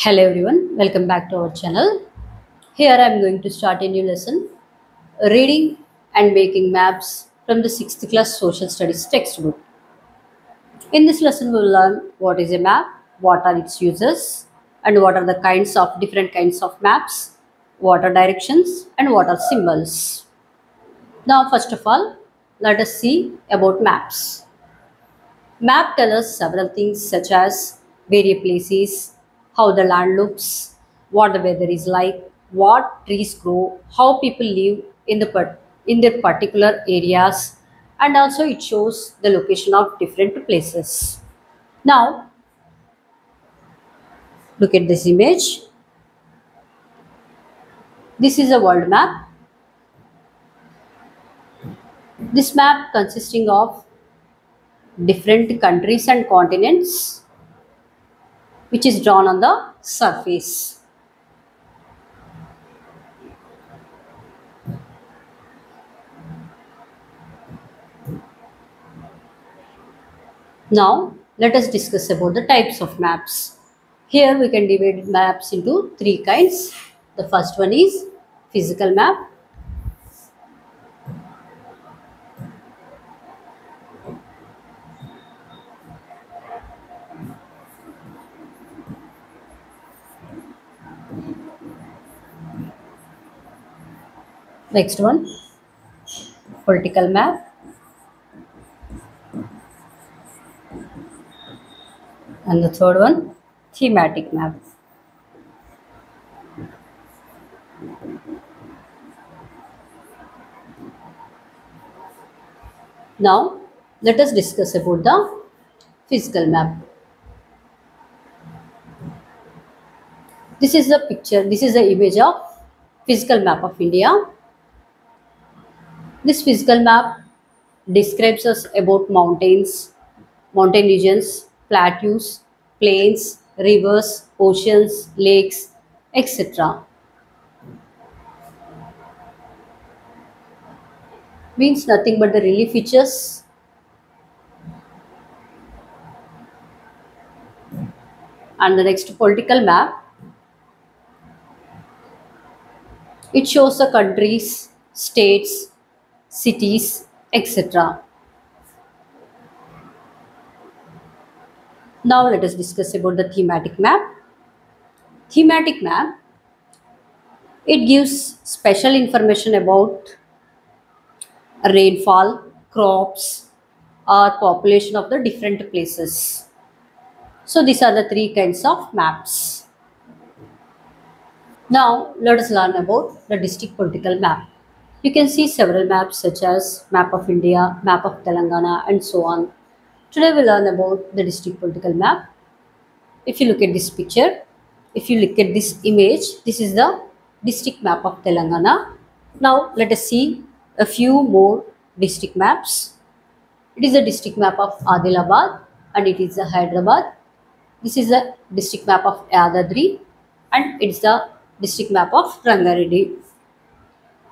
Hello everyone, welcome back to our channel. Here I am going to start a new lesson reading and making maps from the 6th class social studies textbook. In this lesson we will learn what is a map, what are its uses and what are the kinds of different kinds of maps, what are directions and what are symbols. Now first of all let us see about maps. Map tell us several things such as where a place is, how the land looks, what the weather is like, what trees grow, how people live in the in their particular areas, and also it shows the location of different places. Now, look at this image. This is a world map. This map consisting of different countries and continents which is drawn on the surface. Now let us discuss about the types of maps. Here we can divide maps into three kinds. The first one is physical map. Next one, political map. And the third one, thematic map. Now, let us discuss about the physical map. This is the picture, this is the image of physical map of India. This physical map describes us about mountains, mountain regions, plateaus, plains, rivers, oceans, lakes, etc. Means nothing but the relief features. And the next political map. It shows the countries, states, cities, etc. Now let us discuss about the thematic map. Thematic map it gives special information about rainfall, crops, or population of the different places. So these are the three kinds of maps. Now let us learn about the district political map. You can see several maps such as map of India, map of Telangana and so on. Today we learn about the district political map. If you look at this picture, if you look at this image, this is the district map of Telangana. Now let us see a few more district maps. It is a district map of Adilabad and it is the Hyderabad. This is the district map of Yadadri and it's the district map of Rangareddy.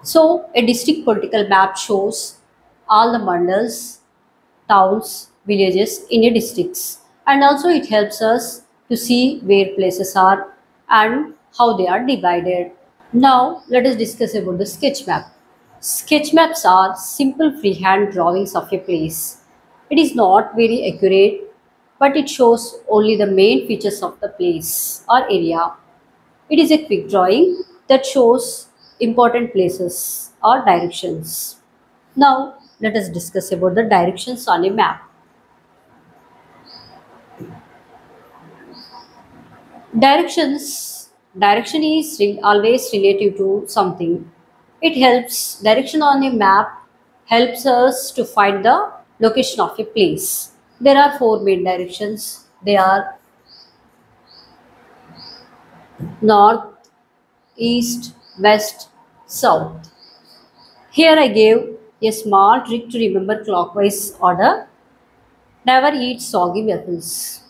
So, a district political map shows all the mandals, towns, villages in a districts and also it helps us to see where places are and how they are divided. Now, let us discuss about the sketch map. Sketch maps are simple freehand drawings of a place. It is not very accurate, but it shows only the main features of the place or area. It is a quick drawing that shows important places or directions. Now, let us discuss about the directions on a map. Directions direction is always relative to something. It helps direction on a map helps us to find the location of a place. There are four main directions. They are north, east, west, south. Here I gave a small trick to remember clockwise order. Never eat soggy waffles.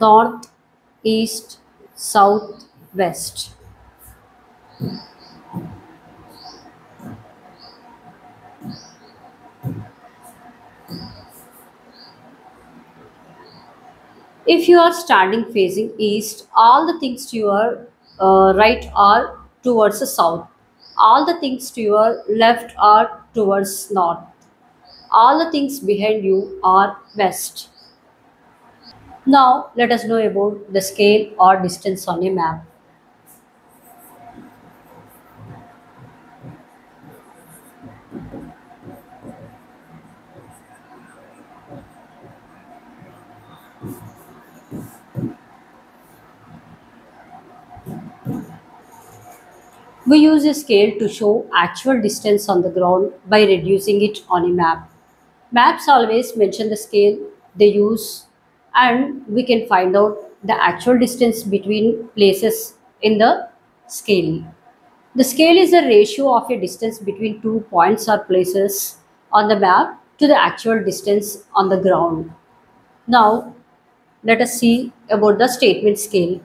North, east, south, west. If you are standing facing east, all the things to your uh, right are towards the south. All the things to your left are towards north. All the things behind you are west. Now let us know about the scale or distance on a map. We use a scale to show actual distance on the ground by reducing it on a map. Maps always mention the scale they use and we can find out the actual distance between places in the scale. The scale is the ratio of a distance between two points or places on the map to the actual distance on the ground. Now, let us see about the statement scale.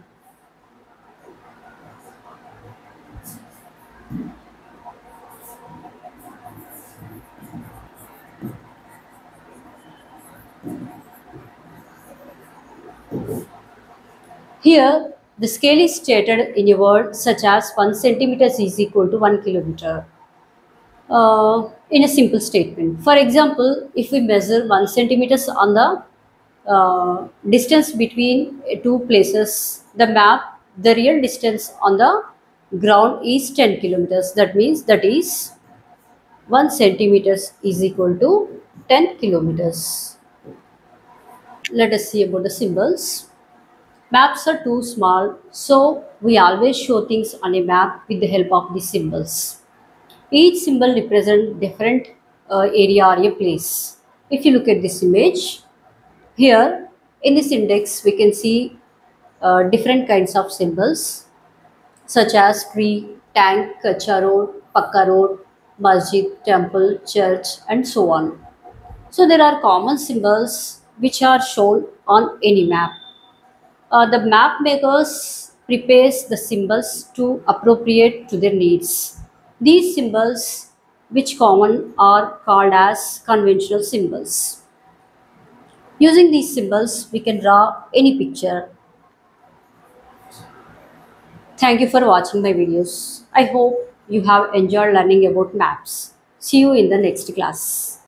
Here, the scale is stated in a word such as 1 centimeter is equal to 1 kilometer uh, in a simple statement. For example, if we measure 1 centimeters on the uh, distance between two places, the map, the real distance on the ground is 10 kilometers. That means that is 1 centimeters is equal to 10 kilometers. Let us see about the symbols. Maps are too small, so we always show things on a map with the help of the symbols. Each symbol represents different uh, area or a place. If you look at this image, here in this index we can see uh, different kinds of symbols such as tree, tank, kacha road, pakka road, masjid, temple, church and so on. So there are common symbols which are shown on any map. Uh, the map makers prepares the symbols to appropriate to their needs. These symbols, which common are called as conventional symbols. Using these symbols, we can draw any picture. Thank you for watching my videos. I hope you have enjoyed learning about maps. See you in the next class.